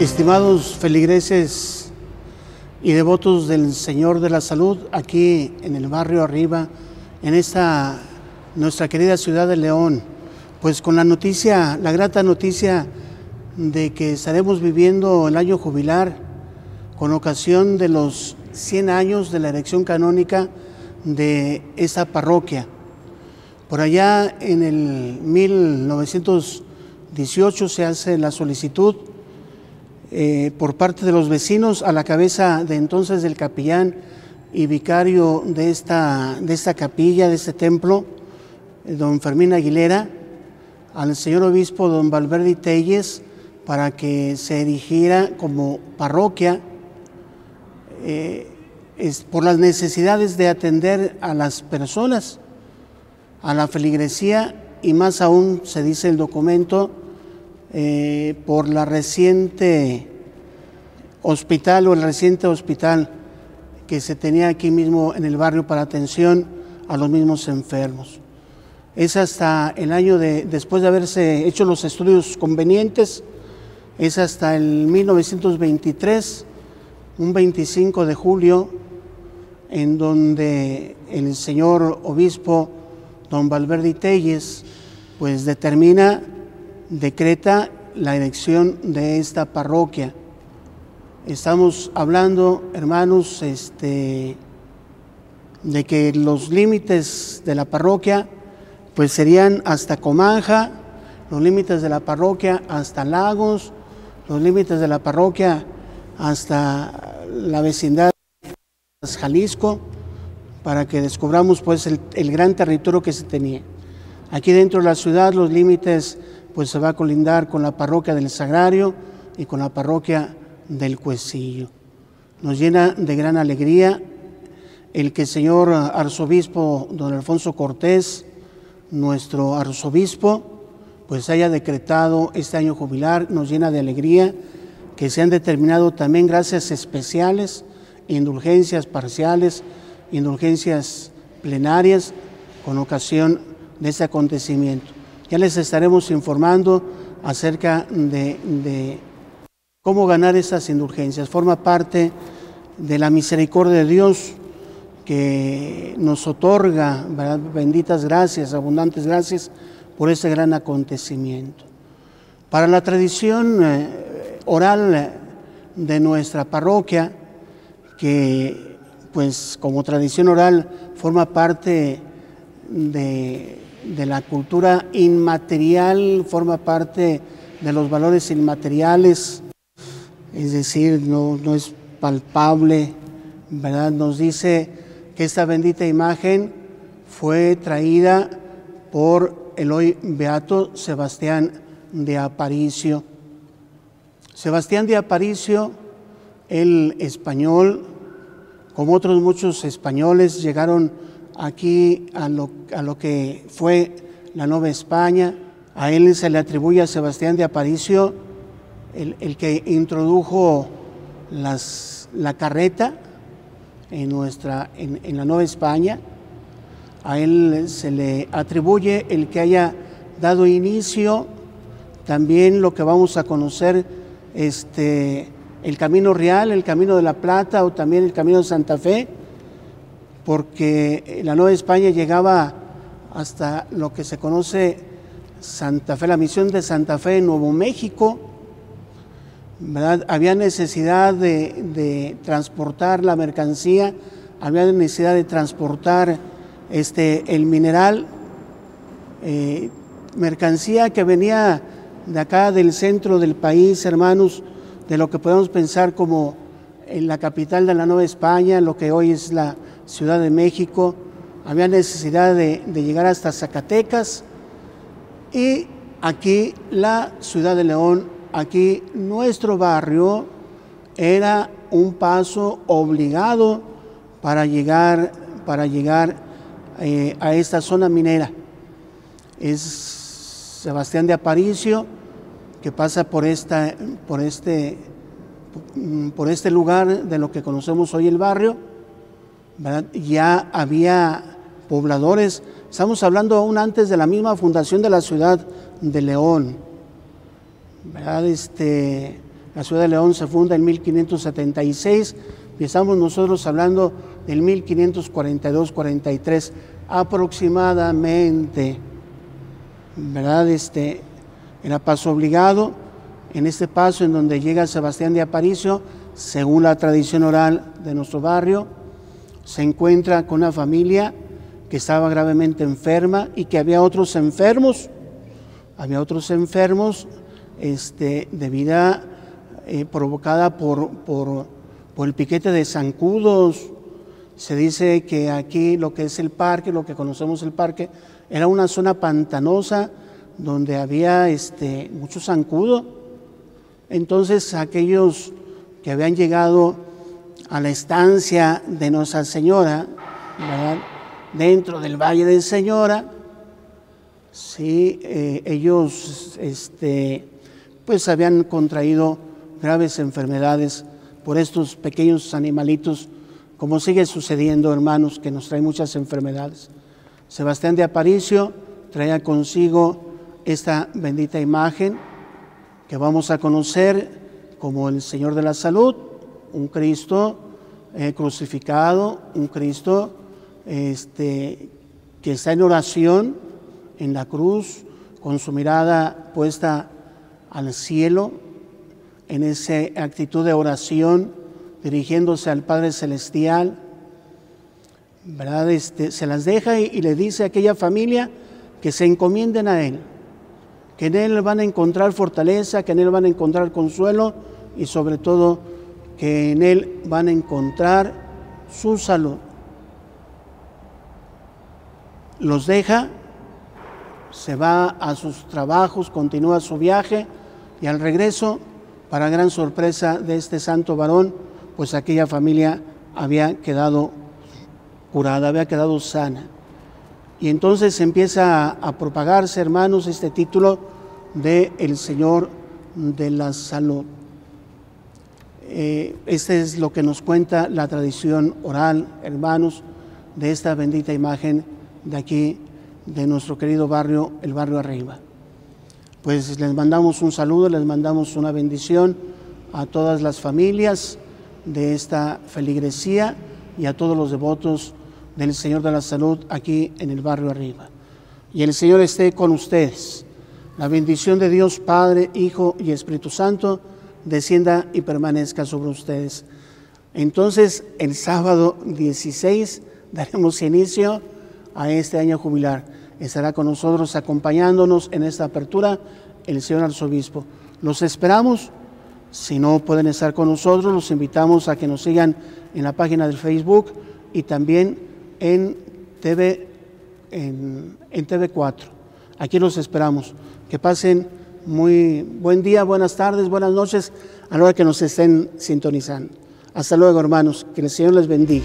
Estimados feligreses y devotos del Señor de la Salud, aquí en el barrio arriba, en esta nuestra querida ciudad de León, pues con la noticia, la grata noticia de que estaremos viviendo el año jubilar con ocasión de los 100 años de la elección canónica de esta parroquia. Por allá en el 1918 se hace la solicitud eh, por parte de los vecinos a la cabeza de entonces del capellán y vicario de esta, de esta capilla, de este templo, eh, don Fermín Aguilera, al señor obispo don Valverde Telles para que se erigiera como parroquia eh, es por las necesidades de atender a las personas, a la feligresía y más aún, se dice el documento, eh, por la reciente hospital o el reciente hospital que se tenía aquí mismo en el barrio para atención a los mismos enfermos. Es hasta el año de, después de haberse hecho los estudios convenientes, es hasta el 1923, un 25 de julio, en donde el señor obispo don Valverde Telles pues determina decreta la elección de esta parroquia. Estamos hablando, hermanos, este, de que los límites de la parroquia pues serían hasta Comanja, los límites de la parroquia hasta Lagos, los límites de la parroquia hasta la vecindad de Jalisco, para que descubramos pues el, el gran territorio que se tenía. Aquí dentro de la ciudad los límites pues se va a colindar con la parroquia del Sagrario y con la parroquia del Cuecillo. Nos llena de gran alegría el que el señor arzobispo don Alfonso Cortés, nuestro arzobispo, pues haya decretado este año jubilar, nos llena de alegría que se han determinado también gracias especiales, indulgencias parciales, indulgencias plenarias con ocasión de este acontecimiento. Ya les estaremos informando acerca de, cómo ganar esas indulgencias. Forma parte de la misericordia de Dios que nos otorga benditas gracias, abundantes gracias por este gran acontecimiento. Para la tradición eh, oral de nuestra parroquia, que pues como tradición oral forma parte de de la cultura inmaterial, forma parte de los valores inmateriales, es decir, no, no es palpable, ¿verdad? Nos dice que esta bendita imagen fue traída por el hoy beato Sebastián de Aparicio. Sebastián de Aparicio, el español, como otros muchos españoles, llegaron aquí a lo, a lo que fue la Nueva España. A él se le atribuye a Sebastián de Aparicio el, que introdujo las, la carreta en, nuestra, en, en la Nueva España. A él se le atribuye el que haya dado inicio también lo que vamos a conocer, este, el Camino Real, el Camino de la Plata o también el Camino de Santa Fe, porque la Nueva España llegaba hasta lo que se conoce Santa Fe, la misión de Santa Fe en Nuevo México. Había necesidad de, transportar la mercancía, había necesidad de transportar este, el mineral, eh, mercancía que venía de acá del centro del país, hermanos, de lo que podemos pensar como en la capital de la Nueva España, lo que hoy es la Ciudad de México, había necesidad de, llegar hasta Zacatecas y aquí la Ciudad de León, aquí nuestro barrio era un paso obligado para llegar, para llegar eh, a esta zona minera. Es Sebastián de Aparicio que pasa por, esta, por, este, por este lugar de lo que conocemos hoy el barrio ya había pobladores, estamos hablando aún antes de la misma fundación de la ciudad de León. Este, La ciudad de León se funda en 1576 y estamos nosotros hablando del 1542-43 aproximadamente. ¿Verdad? Este era paso obligado. En este paso en donde llega Sebastián de Aparicio, según la tradición oral de nuestro barrio, se encuentra con una familia que estaba gravemente enferma y que había otros enfermos, había otros enfermos este, de vida eh, provocada por, por, por el piquete de zancudos. Se dice que aquí lo que es el parque, lo que conocemos el parque, era una zona pantanosa donde había este, mucho zancudo. Entonces aquellos que habían llegado a la estancia de Nuestra Señora, dentro del Valle de Señora, sí, eh, ellos este, pues habían contraído graves enfermedades por estos pequeños animalitos, como sigue sucediendo, hermanos, que nos traen muchas enfermedades. Sebastián de Aparicio traía consigo esta bendita imagen que vamos a conocer como el Señor de la Salud, un Cristo eh, crucificado, un Cristo este, que está en oración en la cruz, con su mirada puesta al cielo, en esa actitud de oración, dirigiéndose al Padre Celestial, ¿verdad? Este, se las deja y, y le dice a aquella familia que se encomienden a Él, que en Él van a encontrar fortaleza, que en Él van a encontrar consuelo y sobre todo que en Él van a encontrar su salud. Los deja, se va a sus trabajos, continúa su viaje y al regreso, para gran sorpresa de este santo varón, pues aquella familia había quedado curada, había quedado sana. Y entonces empieza a, propagarse, hermanos, este título de el Señor de la Salud. Eh, este es lo que nos cuenta la tradición oral, hermanos, de esta bendita imagen de aquí, de nuestro querido barrio, el barrio arriba. Pues les mandamos un saludo, les mandamos una bendición a todas las familias de esta feligresía y a todos los devotos del Señor de la Salud aquí en el barrio arriba. Y el Señor esté con ustedes. La bendición de Dios Padre, Hijo y Espíritu Santo descienda y permanezca sobre ustedes. Entonces, el sábado 16 daremos inicio a este año jubilar. Estará con nosotros acompañándonos en esta apertura el señor arzobispo. Los esperamos. Si no pueden estar con nosotros, los invitamos a que nos sigan en la página del Facebook y también en TV en, en TV4. Aquí los esperamos. Que pasen muy buen día, buenas tardes, buenas noches a la hora que nos estén sintonizando. Hasta luego, hermanos. Que el Señor les bendiga.